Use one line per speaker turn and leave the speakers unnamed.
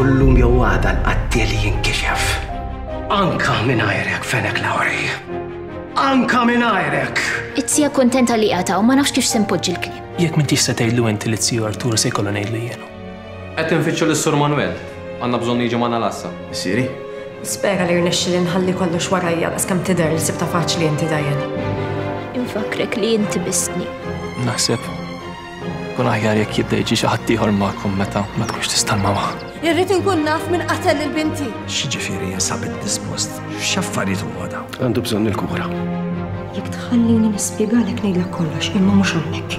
Kullum jew għada l-qattiel jinkixef. Anka minn għajrek fenek lawri. Anka minn għajrek!
It-sija kontenta li għataw ma nafx kif sempoġġi l-klib.
Jekk minn tix se tgħidlu inti li t-siju Arturo se jkollu ngħidlu jienu.
Qed infittxu lis-Sur Manwel. Għandna bżonnu jiġi magħna l-għassa.
Missieri?
Nispera li rnexxieli nħalli kollox warajja daqskemm tidher li sibtha faċli inti, Diane.
Infakkrek li inti bistni.
Naħseb kun aħjar jekk jibda jiġi xi ħadd ieħor magħkom meta ma tkunx tista' l-mama.
Irrid inkun naf minn qatel il-binti.
X'jiġifieri jinsab id-dispost? X'affarijiet huma dawn?
Għandu bżonn il-kura.
Jekk tħallini nispjegalek ngħidlek kollox, imma mhux hawnhekk.